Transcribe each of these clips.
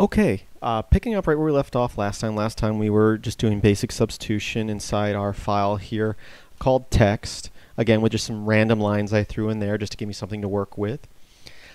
Okay, uh, picking up right where we left off last time. Last time we were just doing basic substitution inside our file here called text. Again, with just some random lines I threw in there just to give me something to work with.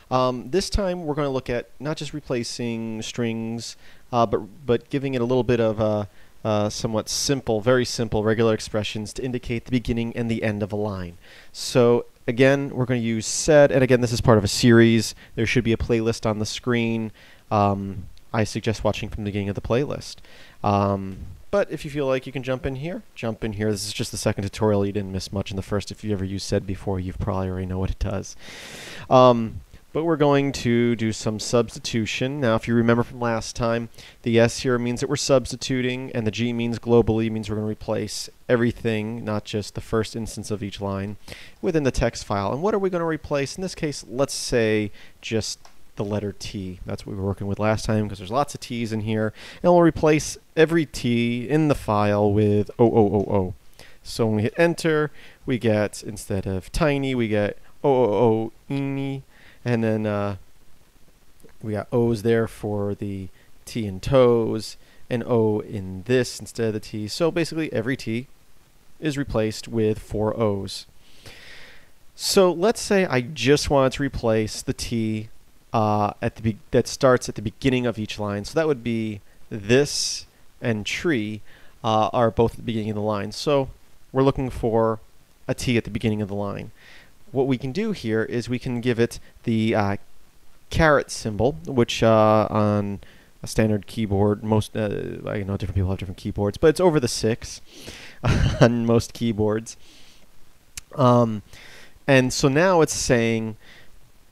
Um, this time we're going to look at not just replacing strings, uh, but but giving it a little bit of a uh, somewhat simple, very simple regular expressions to indicate the beginning and the end of a line. So again, we're going to use sed, and again, this is part of a series. There should be a playlist on the screen. Um, I suggest watching from the beginning of the playlist. Um, but if you feel like you can jump in here, jump in here. This is just the second tutorial. You didn't miss much in the first. If you ever used sed before, you probably already know what it does. Um, but we're going to do some substitution. Now, if you remember from last time, the S here means that we're substituting, and the G means globally, means we're going to replace everything, not just the first instance of each line, within the text file. And what are we going to replace? In this case, let's say just the letter T. That's what we were working with last time because there's lots of T's in here. And we'll replace every T in the file with O O O. So when we hit enter, we get, instead of tiny, we get O O O eeny. And then uh, we got O's there for the T in toes and O in this instead of the T. So basically every T is replaced with four O's. So let's say I just wanted to replace the T uh, at the that starts at the beginning of each line. So that would be this and tree uh, are both at the beginning of the line. So we're looking for a T at the beginning of the line. What we can do here is we can give it the uh, symbol, which uh, on a standard keyboard, most uh, I know different people have different keyboards, but it's over the six on most keyboards. Um, and so now it's saying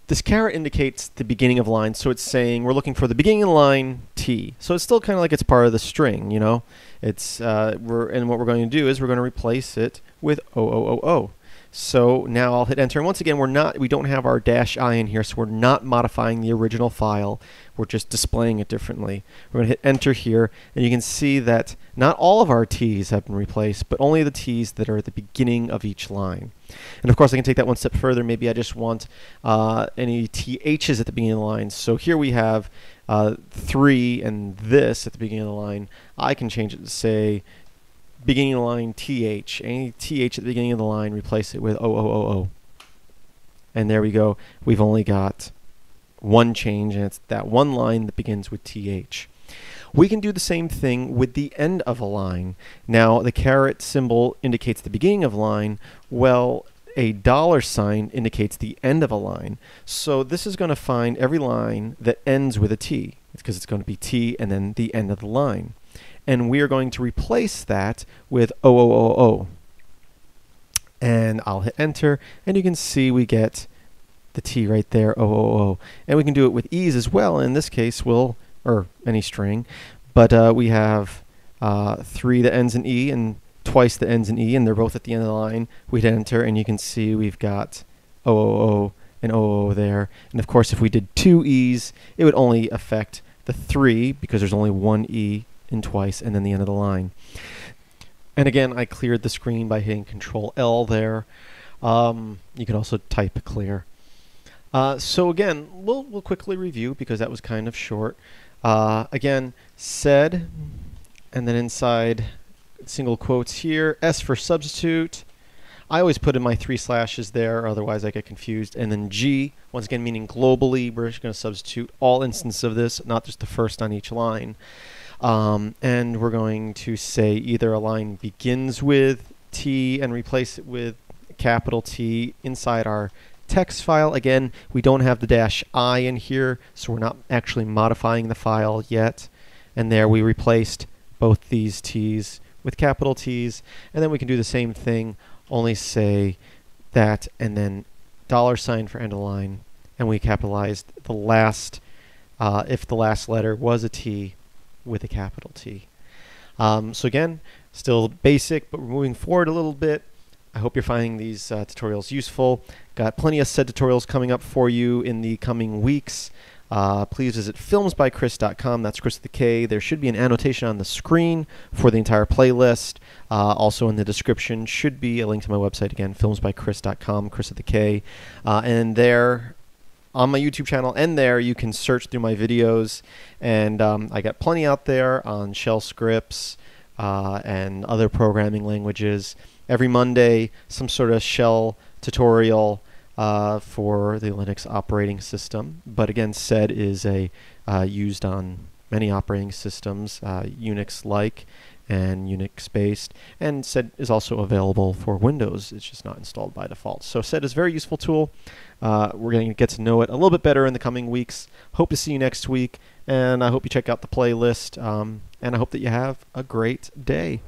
this caret indicates the beginning of line, so it's saying we're looking for the beginning of line T. So it's still kind of like it's part of the string, you know. It's uh, we're and what we're going to do is we're going to replace it with O O O O. So now I'll hit enter. And once again, we're not, we don't have our dash i in here, so we're not modifying the original file. We're just displaying it differently. We're going to hit enter here, and you can see that not all of our t's have been replaced, but only the t's that are at the beginning of each line. And of course, I can take that one step further. Maybe I just want uh, any th's at the beginning of the line. So here we have uh, 3 and this at the beginning of the line. I can change it to say beginning of the line th. Any th at the beginning of the line, replace it with o o o o. And there we go. We've only got one change, and it's that one line that begins with th. We can do the same thing with the end of a line. Now, the caret symbol indicates the beginning of line. Well, a dollar sign indicates the end of a line. So this is going to find every line that ends with a T. Because it's going to be T and then the end of the line and we are going to replace that with OOOO. And I'll hit enter, and you can see we get the T right there, OOO. And we can do it with E's as well. In this case, we'll, or any string, but uh, we have uh, three that ends in E and twice that ends in E, and they're both at the end of the line. We hit enter, and you can see we've got OOO and OOO there. And of course, if we did two E's, it would only affect the three because there's only one E in twice, and then the end of the line. And again, I cleared the screen by hitting Control L there. Um, you can also type clear. Uh, so again, we'll, we'll quickly review because that was kind of short. Uh, again, sed, and then inside single quotes here, S for substitute. I always put in my three slashes there, otherwise I get confused. And then G, once again meaning globally, we're just going to substitute all instances of this, not just the first on each line. Um, and we're going to say either a line begins with T and replace it with capital T inside our text file. Again, we don't have the dash I in here, so we're not actually modifying the file yet. And there we replaced both these T's with capital T's. And then we can do the same thing, only say that and then dollar sign for end of line. And we capitalized the last, uh, if the last letter was a T, with a capital T. Um, so again, still basic, but we're moving forward a little bit. I hope you're finding these uh, tutorials useful. Got plenty of sed tutorials coming up for you in the coming weeks. uh, please visit filmsbykris.com. That's Kris the K. There should be an annotation on the screen for the entire playlist. Uh, also in the description should be a link to my website again, filmsbykris.com, Kris with the K. Uh, and there on my YouTube channel and there you can search through my videos and um, I got plenty out there on shell scripts uh, and other programming languages. Every Monday, some sort of shell tutorial uh, for the Linux operating system. But again, sed is a uh, used on many operating systems, uh, Unix-like and Unix-based, and sed is also available for Windows. It's just not installed by default. So sed is a very useful tool. Uh, we're going to get to know it a little bit better in the coming weeks. Hope to see you next week, and I hope you check out the playlist. Um, and I hope that you have a great day.